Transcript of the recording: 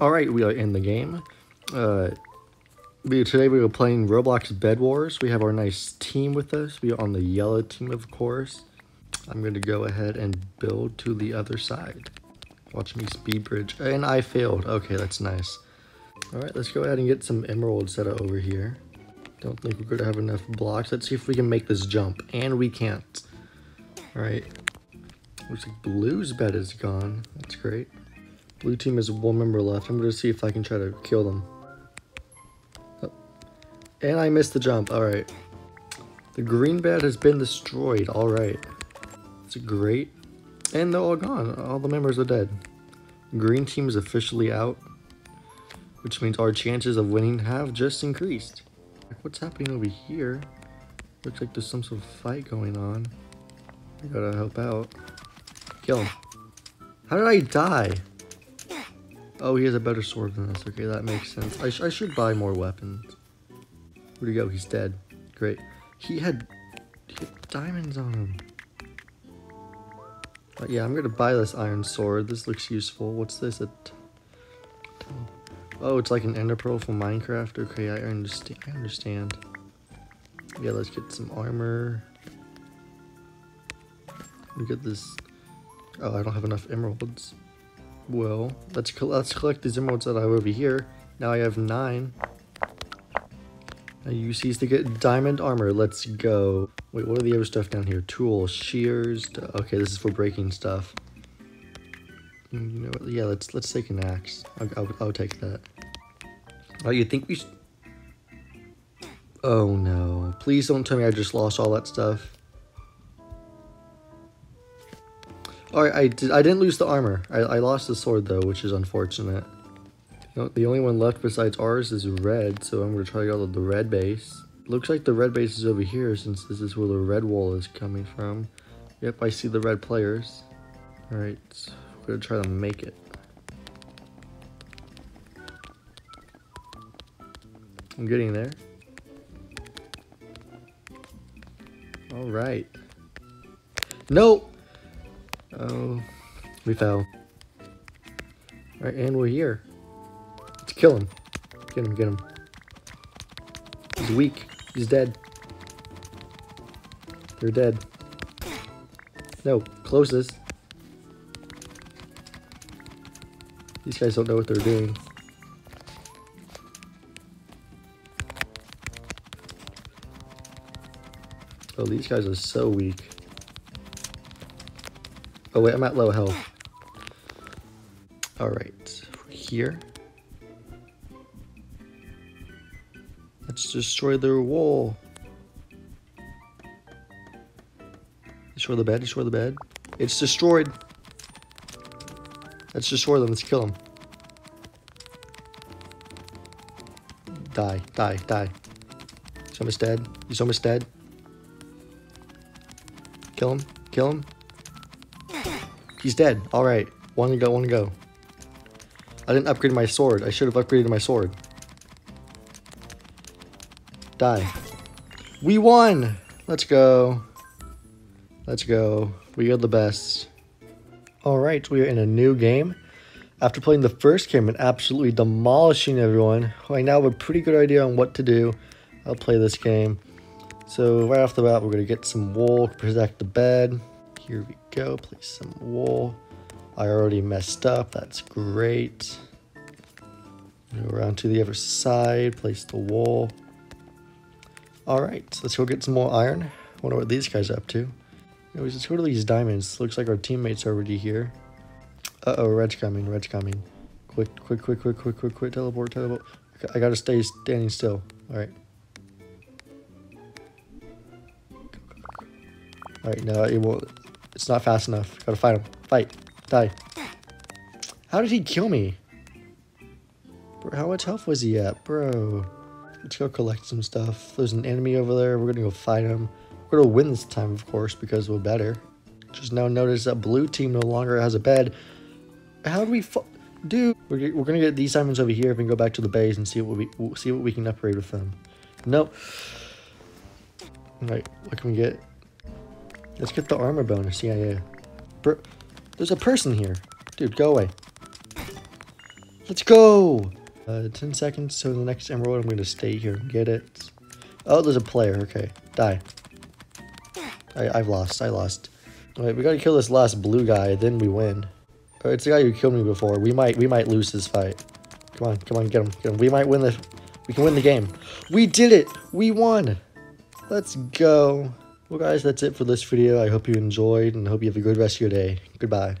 Alright, we are in the game. Uh, we, today we are playing Roblox Bed Wars. We have our nice team with us. We are on the yellow team, of course. I'm going to go ahead and build to the other side. Watch me speed bridge. And I failed. Okay, that's nice. Alright, let's go ahead and get some emeralds set up over here. Don't think we're going to have enough blocks. Let's see if we can make this jump. And we can't. Alright. Looks like blue's bed is gone. That's great. Blue team has one member left. I'm going to see if I can try to kill them. Oh. And I missed the jump. Alright. The green bed has been destroyed. Alright. That's great. And they're all gone. All the members are dead. Green team is officially out. Which means our chances of winning have just increased. What's happening over here? Looks like there's some sort of fight going on. I gotta help out. Kill him. How did I die? Oh, he has a better sword than us. Okay, that makes sense. I, sh I should buy more weapons. Where'd he go? He's dead. Great. He had, he had diamonds on him. But yeah, I'm gonna buy this iron sword. This looks useful. What's this? A oh, it's like an ender pearl from Minecraft. Okay, I understand. I understand. Yeah, let's get some armor. Look at this. Oh, I don't have enough emeralds. Well, let's let's collect these emeralds that I have over here. Now I have nine. Now use these to get diamond armor. Let's go. Wait, what are the other stuff down here? Tools, shears. Okay, this is for breaking stuff. Mm, you know what? Yeah, let's let's take an axe. I'll, I'll, I'll take that. Oh, you think we? should... Oh no! Please don't tell me I just lost all that stuff. Oh, Alright, I, did, I didn't lose the armor. I, I lost the sword though, which is unfortunate. You know, the only one left besides ours is red, so I'm going to try to go to the red base. Looks like the red base is over here since this is where the red wall is coming from. Yep, I see the red players. Alright, we're going to try to make it. I'm getting there. Alright. Nope! Oh, we fell. Alright, and we're here. Let's kill him. Get him, get him. He's weak. He's dead. They're dead. No, close this. These guys don't know what they're doing. Oh, these guys are so weak. Oh wait, I'm at low health. Alright, here. Let's destroy their wall. Destroy the bed, destroy the bed. It's destroyed. Let's destroy them, let's kill them. Die, die, die. He's almost dead. He's almost dead. Kill him, kill him. He's dead. All right. One to go, one to go. I didn't upgrade my sword. I should have upgraded my sword. Die. We won! Let's go. Let's go. We are the best. Alright, we are in a new game. After playing the first game and absolutely demolishing everyone, I now have a pretty good idea on what to do. I'll play this game. So right off the bat, we're going to get some wool protect the bed. Here we go. Place some wool. I already messed up. That's great. Go around to the other side. Place the wool. All right, let's go get some more iron. Wonder what these guys are up to. Anyways, let's go to these diamonds. Looks like our teammates are already here. Uh-oh, red's coming, red's coming. Quick, quick, quick, quick, quick, quick, quick, teleport, teleport. I gotta stay standing still. All right. All right, now it will it's not fast enough. Gotta fight him. Fight. Die. How did he kill me? Bro, how much health was he at? Bro. Let's go collect some stuff. There's an enemy over there. We're gonna go fight him. We're gonna win this time, of course, because we're better. Just now notice that blue team no longer has a bed. How do we Dude, we're, we're gonna get these diamonds over here and go back to the base and see what we see what we can upgrade with them. Nope. Alright, what can we get? Let's get the armor bonus. Yeah, yeah. There's a person here. Dude, go away. Let's go! Uh, 10 seconds, so the next emerald, I'm going to stay here and get it. Oh, there's a player. Okay, die. I, I've lost. I lost. Alright, we gotta kill this last blue guy, then we win. Oh, it's the guy who killed me before. We might we might lose this fight. Come on, come on, get him, get him. We might win the we can win the game. We did it! We won! Let's go. Well guys, that's it for this video. I hope you enjoyed and hope you have a good rest of your day. Goodbye.